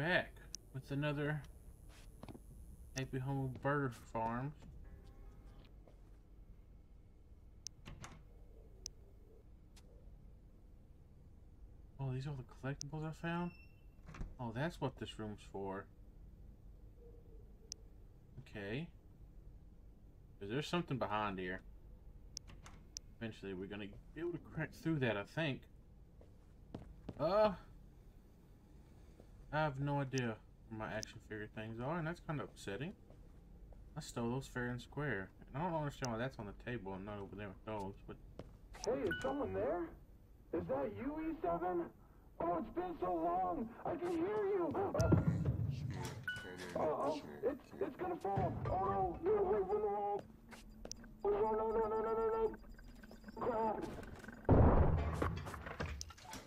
back with another Happy Humble Burger Farm. Oh, these are the collectibles I found? Oh, that's what this room's for. Okay. There's something behind here. Eventually, we're gonna be able to crack through that, I think. Uh, I have no idea where my action figure things are, and that's kind of upsetting. I stole those fair and square. And I don't understand why that's on the table and not over there with those, but... Hey, is someone there? Is that you, E7? Oh, it's been so long! I can hear you! Uh, oh, it's, it's gonna fall! Oh no! No, wait, no, no! Oh, no, no, no, no, no, no, no! Crap!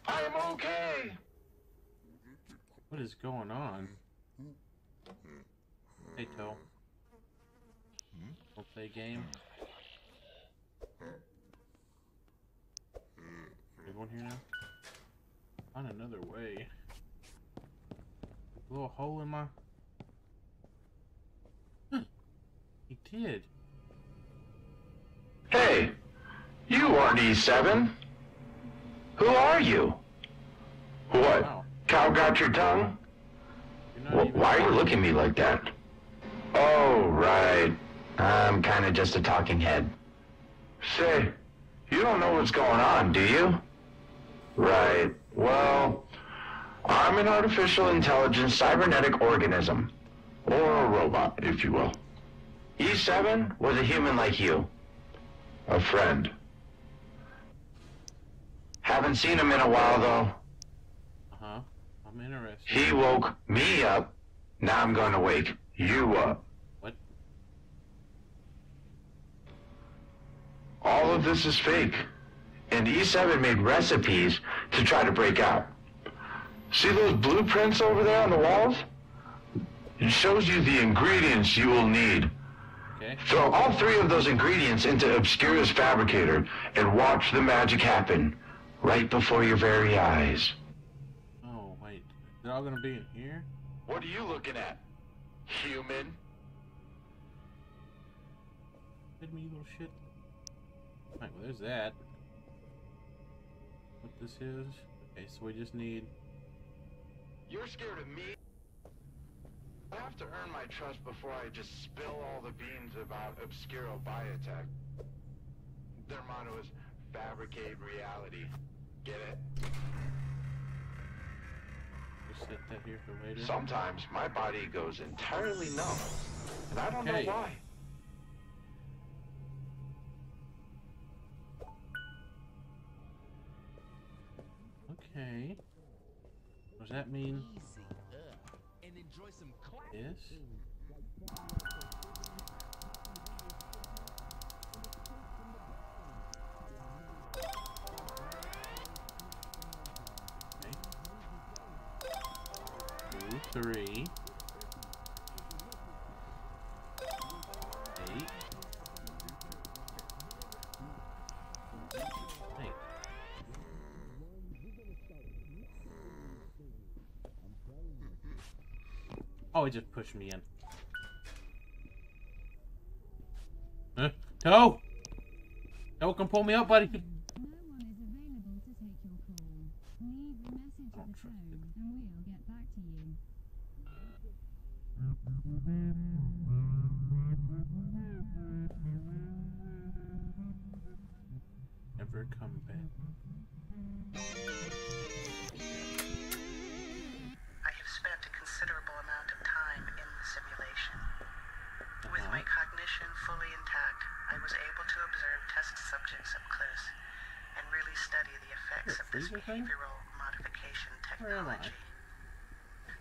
I'm okay! Is going on? Hey, Toe. We'll play a game. Everyone here now? Find another way. A hole in my... He did. Hey! You aren't E7! Who are you? What? Wow. Cow got your tongue? Even- why are you looking at me like that? Oh, right. I'm kind of just a talking head. Say, you don't know what's going on, do you? Right. Well, I'm an artificial intelligence cybernetic organism. Or a robot, if you will. E7 was a human like you. A friend. Haven't seen him in a while, though. I'm interested. He woke me up. Now I'm going to wake you up. What? All of this is fake. And E7 made recipes to try to break out. See those blueprints over there on the walls? It shows you the ingredients you will need. Okay. Throw all three of those ingredients into Obscura's fabricator and watch the magic happen right before your very eyes. They're all gonna be in here? What are you looking at? Human? Hit me, little shit. Alright, well, there's that. What this is? Okay, so we just need... You're scared of me? I have to earn my trust before I just spill all the beans about Obscuro Biotech. Their motto is fabricate reality. Get it? Just set that here for later. Sometimes my body goes entirely numb, and I don't Okay. know why. Okay. Does that mean Easy up and enjoy some class. this? Three. Oh, he just pushed me in. Huh? No! No, come pull me up, buddy. Where am I? technology.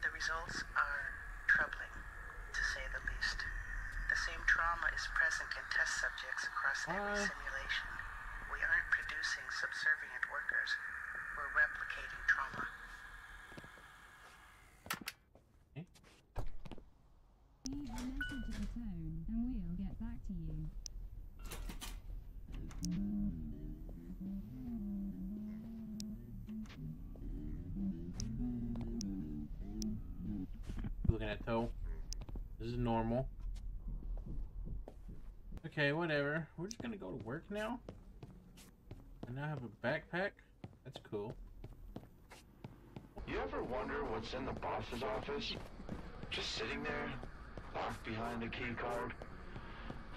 The results are troubling, to say the least. The same trauma is present in test subjects across every simulation. We aren't producing subservient workers, we're replicating trauma. Leave a message at the tone, and we'll get back to you. that though. This is normal. Okay, whatever. We're just gonna go to work now. And now have a backpack. That's cool. You ever wonder what's in the boss's office? Just sitting there, locked behind a key card.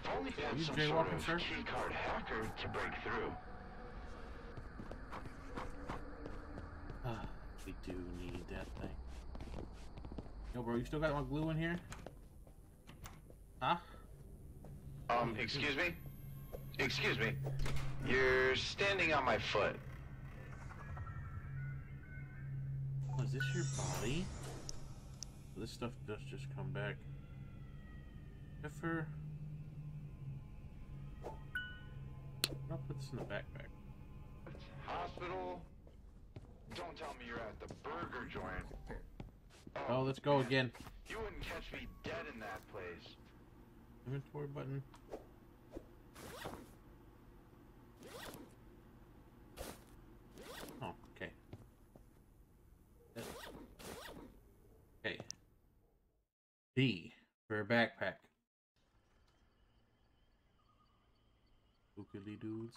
If only you had some sort of sir? key card hacker to break through. Ah, we do need that thing. Yo, bro, you still got my glue in here? Huh? Um, excuse me? Excuse me. You're standing on my foot. Was this your body? This stuff does just come back. Jennifer. I'll put this in the backpack. Hospital? Don't tell me you're at the burger joint. Oh, let's go again. You wouldn't catch me dead in that place. Inventory button. Oh, okay. Okay. B for a backpack. Spookily dudes.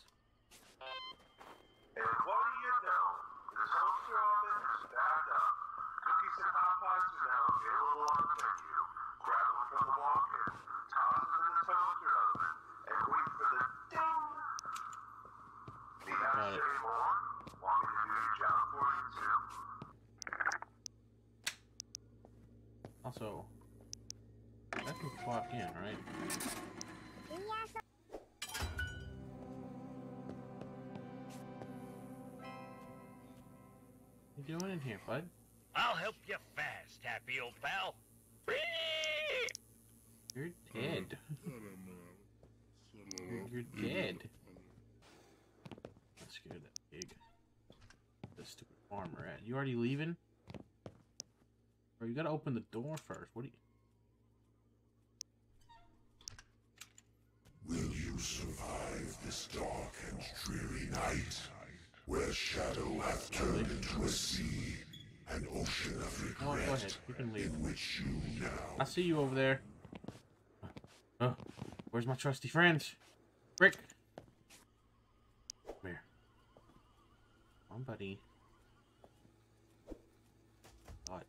Also, I can clock in, right? What you doing in here, bud? I'll help you fast, happy old pal. You're dead. You're, you're dead. That scared that pig. The stupid farmer at. You already leaving? Bro, you gotta open the door first. What do you... Will you survive this dark and dreary night, where shadow hath turned into a sea, an ocean of Oh, go ahead. You can leave. in which you I see you over there. Oh, where's my trusty friends? Rick! Come here. Come on, buddy. God.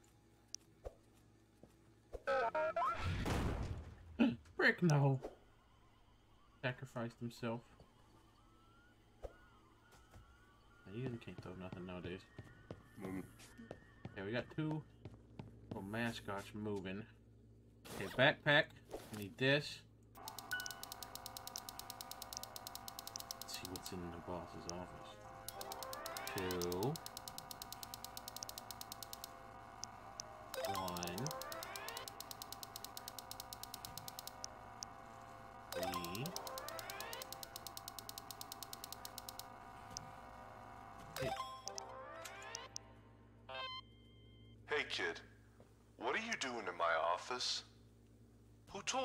Rick, no! Sacrificed himself. Yeah, you can't throw nothing nowadays. Mm. Okay, we got two little mascots moving. Okay, backpack. Need this. Let's see what's in the boss's office. Two.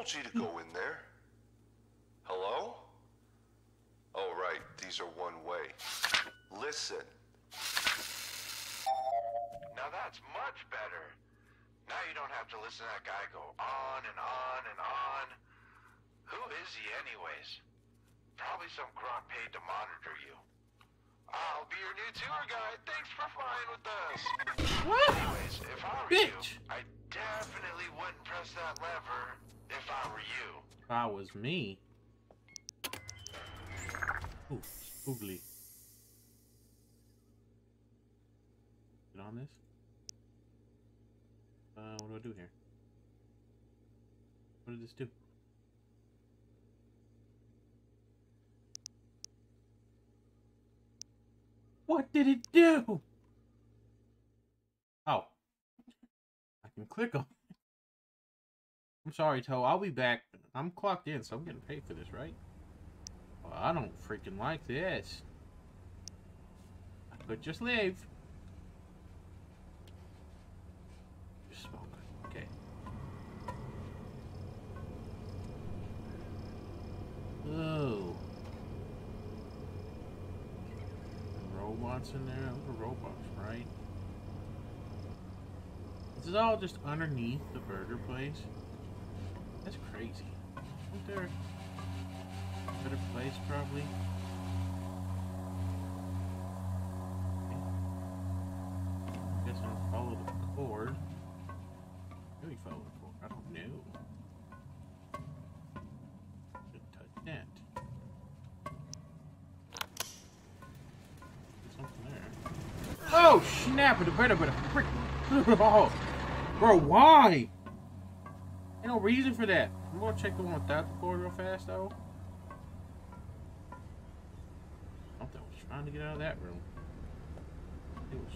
Told you to go in there? Hello? Oh, right, these are one way. Listen, Now that's much better. Now you don't have to listen to that guy go on and on and on. Who is he anyways? Probably some grunt paid to monitor you. I'll be your new tour guide. Thanks for flying with us. What? Anyways, if I were Bitch. you, I definitely wouldn't press that lever if I were you. If I was me. Ooh, spoogly. Get on this. Uh, what do I do here? What did this do? What did it do? Oh. I can click on. I'm sorry, Toe. I'll be back. I'm clocked in, so I'm getting paid for this, right? Well, I don't freaking like this. I could just leave. Just smoke. Okay. Oh. Robots in there? Those are robots, right? This is all just underneath the burger place. That's crazy. Isn't there a better place probably? Guess I'll follow the cord. Maybe we follow the cord. I don't know. Shouldn't touch that. There's something there. Oh snap! It better, better, frick! Oh, bro, why? No reason for that. I'm gonna check the one without the cord real fast though. Something was trying to get out of that room. It was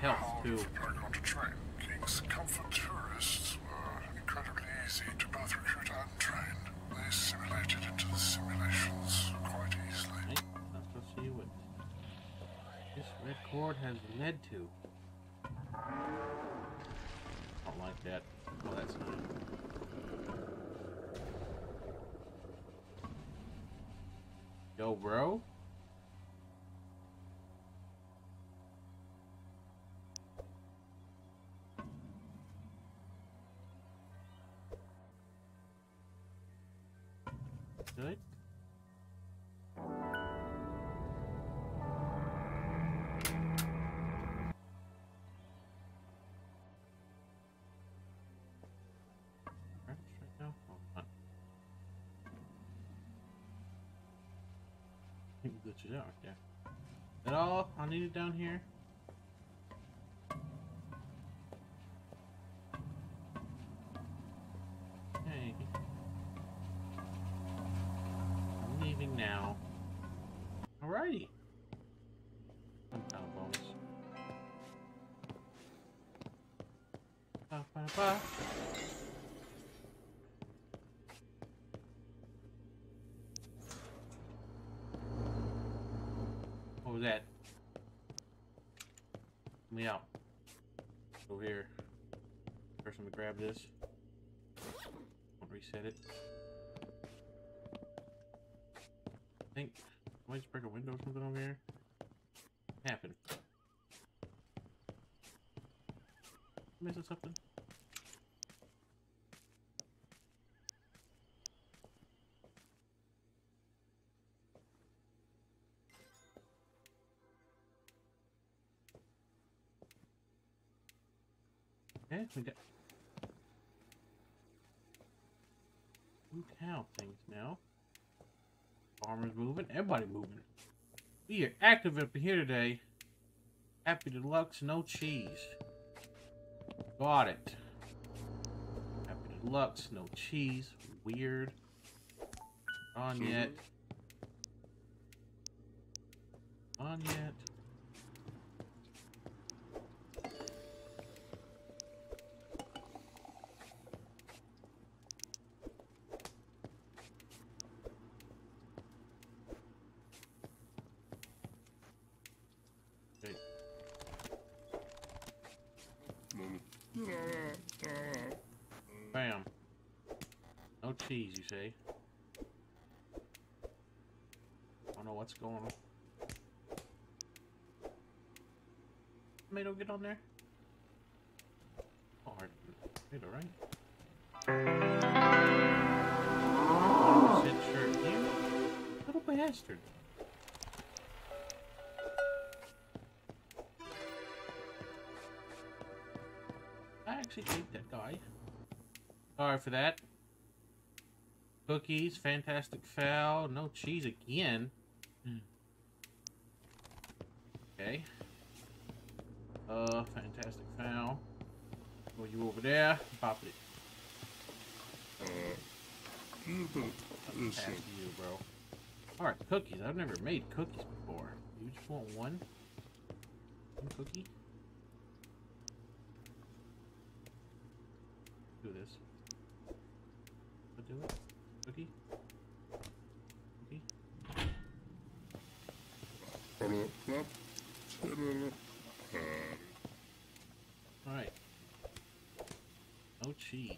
health, harder too. for Paragon to train. King's Comfort tourists were incredibly easy to both recruit and train. They simulated into the simulations quite easily. Right? Not supposed to see what this red cord has led to. Don't like that. Oh, that's nice. Yo, bro. Good. Glitches out right there. Is that all I needed down here? What was that? Let me out. Over here. First, I'm gonna grab this. I'll reset it. I think. I might just break a window or something over here. Happened. Missing something? Got two things now. Farmers moving, everybody moving. We are active up here today. Happy Deluxe, no cheese. Got it. Happy Deluxe, no cheese. Weird. On yet. On yet. Okay. Bam. No cheese, you say? I don't know what's going on. Tomato get on there? Oh, hard. Tomato, right? Said shirt, you little bastard. I actually hate that guy. Sorry for that. Cookies, fantastic foul, no cheese again. Hmm. Okay. Uh, fantastic foul. Go you over there, pop it. Pass you, bro. Alright, cookies. I've never made cookies before. You just want one? One cookie? Do this. I'll do it. Cookie? Cookie? Hello, no. Hello. Uh, Alright. No cheese.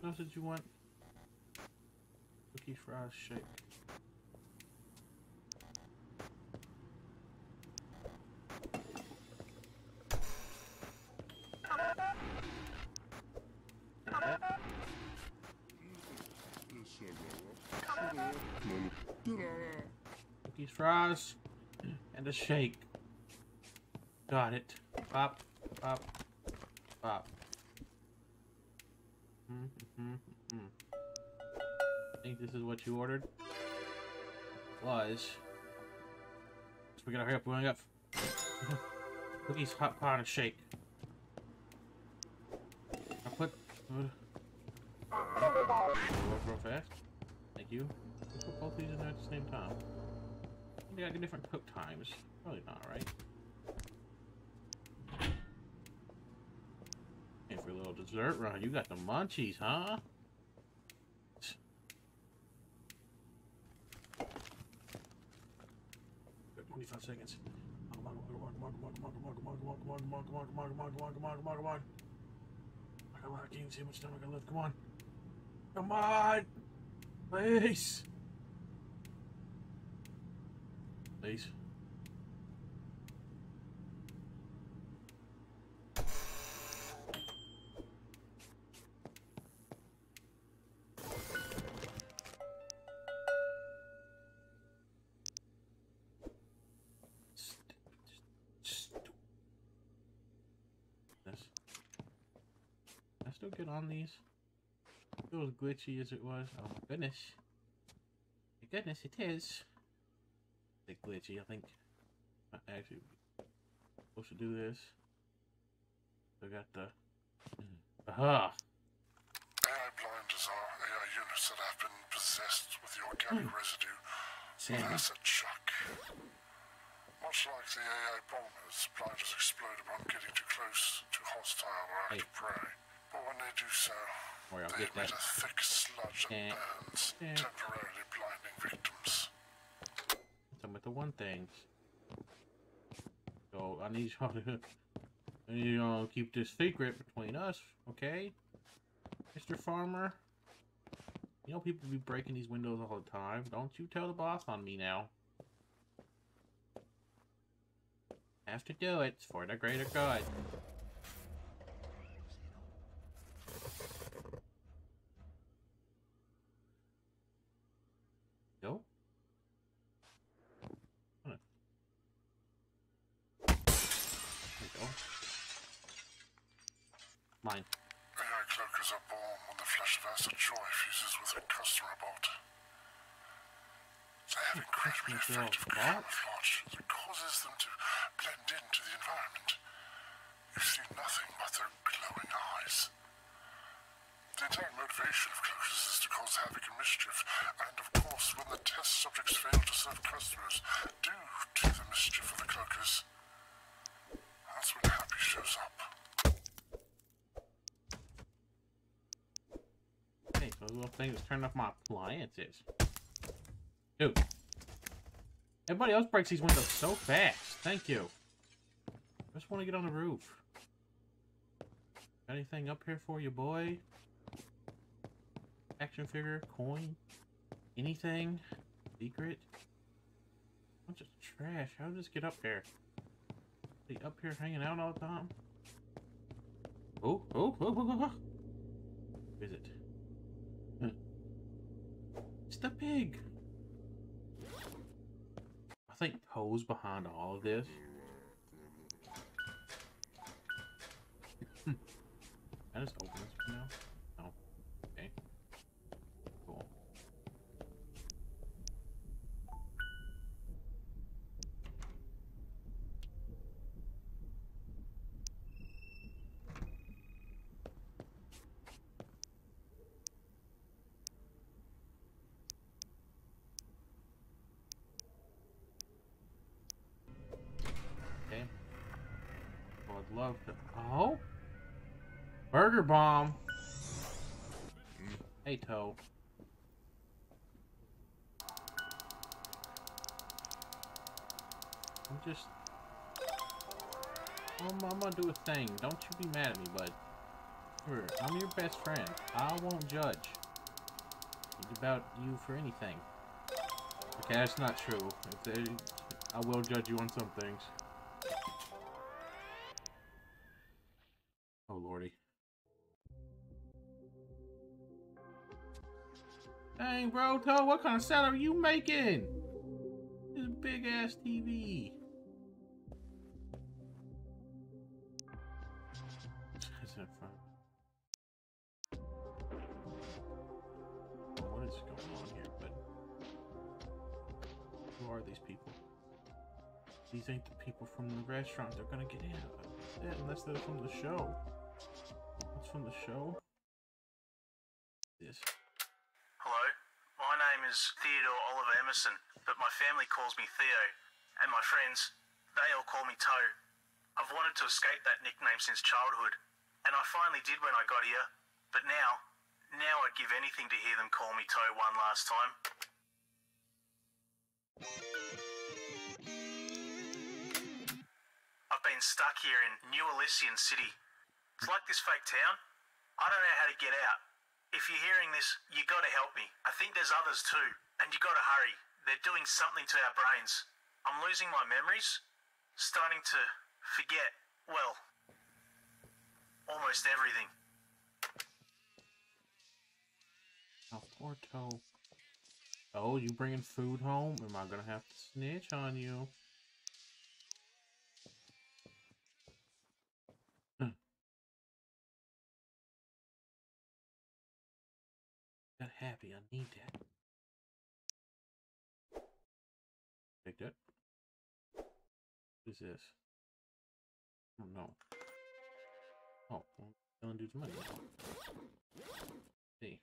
What else did you want? Cookie fries shake. it's all right. Hello. Hello. Cookies, fries, shake. Got it. Pop, pop, pop. Mm, mm, mm, mm. Think this is what you ordered? Was. So we gotta hurry up. We only got cookies, hot pot, and shake. I put. Uh, real fast. Thank you. Put both these in there at the same time. They got different cook times. Probably not, right? And for a little dessert run, you got the munchies, huh? Twenty-five seconds. I can't see how much time I got left. Come on. Come on. Please. I still get on these? Still as glitchy as it was. Oh my goodness. My goodness, it is. Glitchy, I think. I actually supposed to do this. I got the. Aha! AI blinders are AI units that have been possessed with the organic residue of Sandy. acid shock. Much like the AI bombers, blinders explode upon getting too close to hostile or active prey. But when they do so, Or they get emit a thick sludge that Eh. burns, temporarily blinding victims. The one things. So I need y'all to, I need y'all to keep this secret between us, okay? Mr. Farmer. You know people be breaking these windows all the time. Don't you tell the boss on me now. Have to do it it's for the greater good. Go. There we go. Mine. AI cloakers are born when the flash of acid joy fuses with a customer bot. They have incredibly Customer effective bot? camouflage that causes them to blend into the environment. You see nothing but their glowing eyes. The entire motivation of cloakers is to cause havoc and mischief, and of course, when the test subjects fail to serve due to the mischief of the cloakers, that's when Happy shows up. Hey, so the little thing that's turning off my appliances. Dude. Everybody else breaks these windows so fast. Thank you. I just want to get on the roof. Anything up here for you, boy? Action figure, coin, anything? Secret? Trash. How did this get up here? They up here hanging out all the time? Oh, oh, oh, oh, oh, oh. Who is it? It's the pig. I think Poe's behind all of this. Hmm. I just open this now? Love to. Oh, Burger Bomb. Mm. Hey, Toe. I'm just. I'm, I'm gonna do a thing. Don't you be mad at me, bud. Sure, I'm your best friend. I won't judge. About you for anything. Okay, that's not true. They, I will judge you on some things. Oh lordy. Dang, bro, Toe, what kind of sound are you making? This big ass TV. What is going on here? But who are these people? These ain't the people from the restaurant. They're gonna get in. Yeah, unless they're from the show. From the show? This. Hello, my name is Theodore Oliver Emerson, but my family calls me Theo, and my friends, they all call me Toe. I've wanted to escape that nickname since childhood, and I finally did when I got here, but now, now I'd give anything to hear them call me Toe one last time. I've been stuck here in New Elysian City. It's like this fake town. I don't know how to get out. If you're hearing this, you gotta help me. I think there's others too. And you gotta hurry. They're doing something to our brains. I'm losing my memories. Starting to forget, well, almost everything. Toe. Oh, you bringing food home? Am I gonna have to snitch on you? Happy. I need that. Take that. What is this? Oh no. Oh, well, killing dude's money. See.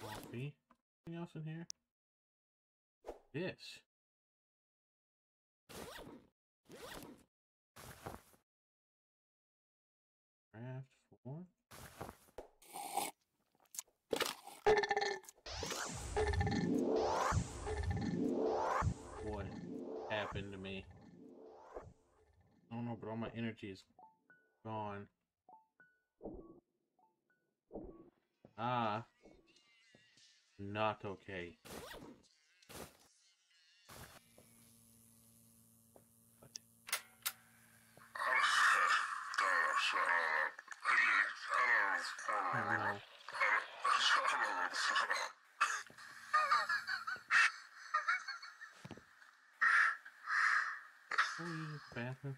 Coffee. Anything else in here? This. Craft four. Don't know, but all my energy is gone. Ah. Not okay. Oh, no. Please, bathroom.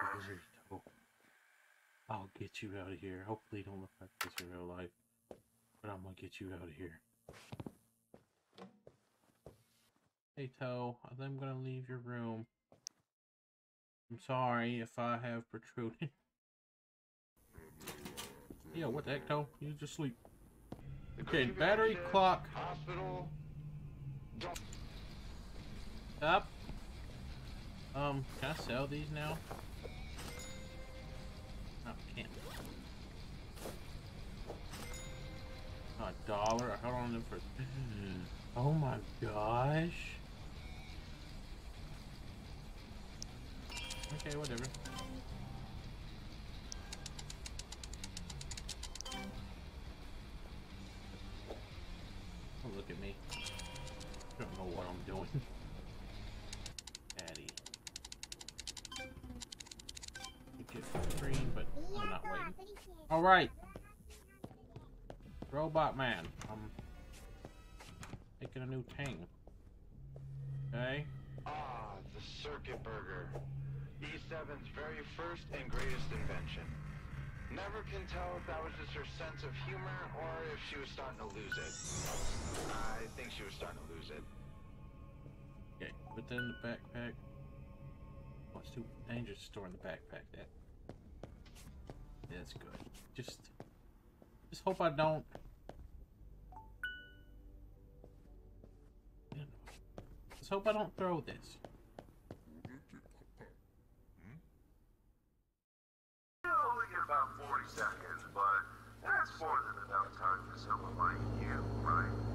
Burrito. I'll get you out of here. Hopefully, don't look like this in real life, but I'm gonna get you out of here. Hey, Toe, I'm gonna leave your room. I'm sorry if I have protruded. Yeah, what the heck, Toe? You just sleep. Okay, battery clock. Hospital. Up. Um, can I sell these now? No, can't. A dollar? I held on to them for. Oh my gosh. Okay, whatever. Doing. For free, but not waiting. Alright. Robot man. I'm making a new thing. Okay. Ah, the circuit burger. E7's very first and greatest invention. Never can tell if that was just her sense of humor or if she was starting to lose it. I think she was starting to lose it. Okay, put that in the backpack. Oh, it's too dangerous to store in the backpack. That. That's good. Just, just hope I don't. Just hope I don't throw this. Hmm? Only about 40 seconds, but that's more than enough time for you, right?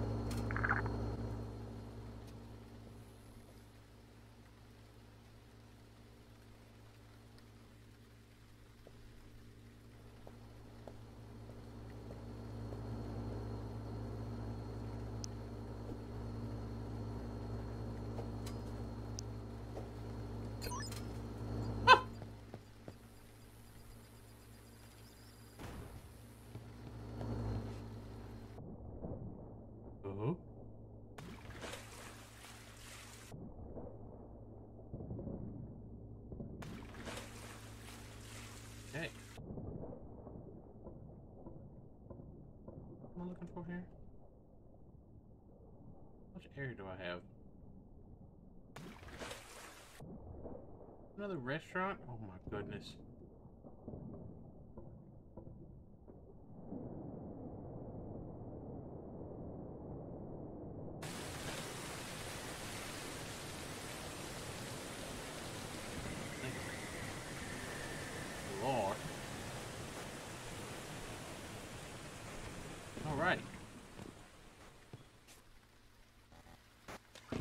Oh. Okay. What am I looking for here? Area do I have? Another restaurant? Oh my goodness. Lord. Alright. What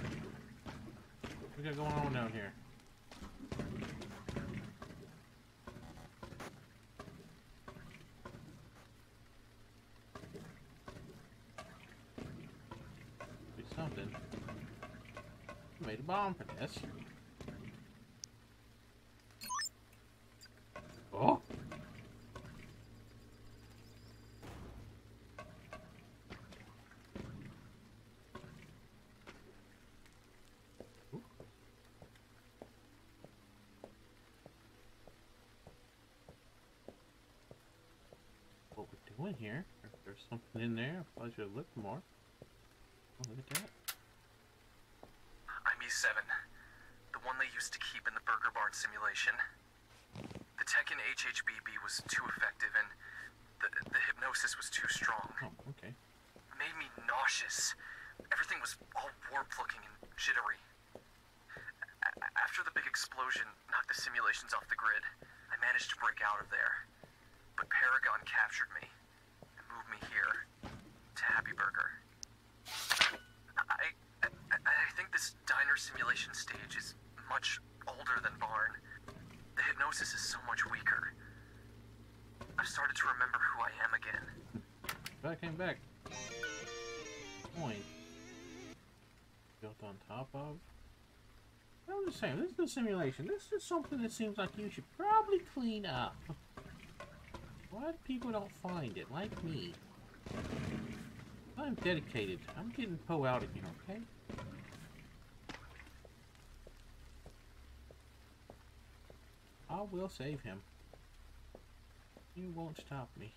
we got going on down here? Something. Made a bomb for this. Oh. What we're doing here? If there's something in there, I should have looked more. Oh, look at that. I'm E7, the one they used to keep in the Burger Barn simulation. The tech in HHBB was too effective and the, the hypnosis was too strong. Oh, okay. It made me nauseous. Everything was all warped looking and jittery. A- after the big explosion knocked the simulations off the grid, I managed to break out of there. But Paragon captured me and moved me here to Happy Burger. I, I, I think this diner simulation stage is much older than Barn. The hypnosis is so much weaker. I've started to remember who I am again. I came back. Point. Built on top of. I'm just saying, this is a simulation. This is something that seems like you should probably clean up. Why people don't find it, like me? I'm dedicated. I'm getting Poe out again, okay? I will save him. You won't stop me.